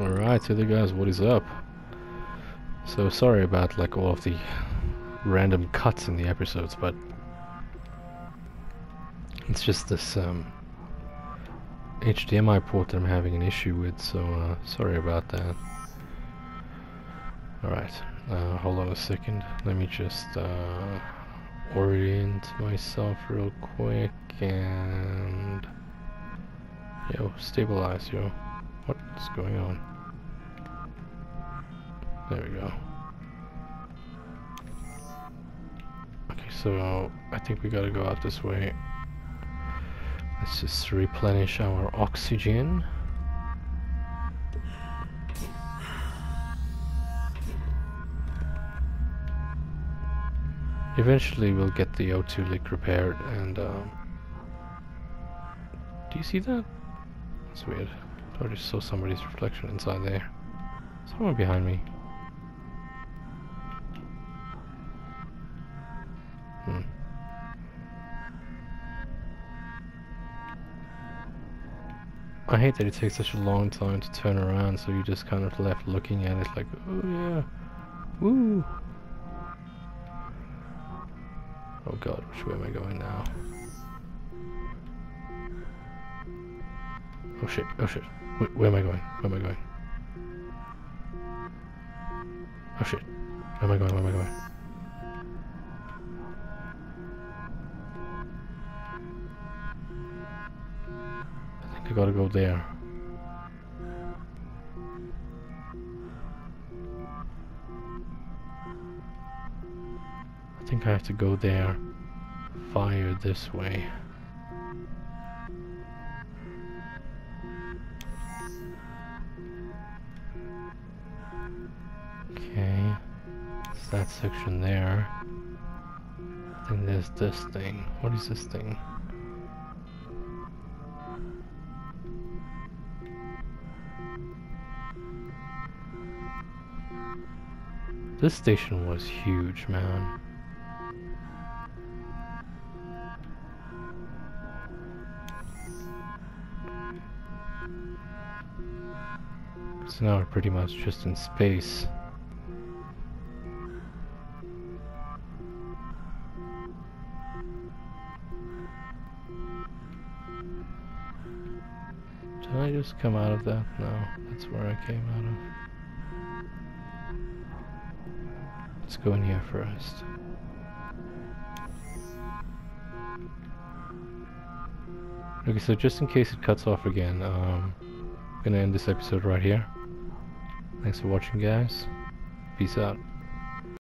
Alright, so the guys, what is up? So sorry about like all of the random cuts in the episodes, but it's just this um, HDMI port that I'm having an issue with, so uh, sorry about that. Alright, uh, hold on a second. Let me just uh, orient myself real quick and... Yo, stabilize, yo. What's going on? There we go. Okay, so I think we gotta go out this way. Let's just replenish our oxygen. Eventually we'll get the O2 leak repaired and um, do you see that? That's weird. I just saw somebody's reflection inside there. Someone behind me. Hmm. I hate that it takes such a long time to turn around, so you're just kind of left looking at it like, oh yeah, woo. Oh god, which way am I going now? Oh shit, oh shit. Where, where am I going? Where am I going? Oh shit. Where am I going? Where am I going? I think I gotta go there. I think I have to go there. Fire this way. That section there. Then there's this thing. What is this thing? This station was huge, man. So now we're pretty much just in space. Did I just come out of that? No, that's where I came out of. Let's go in here first. Okay, so just in case it cuts off again, um, I'm gonna end this episode right here. Thanks for watching guys. Peace out.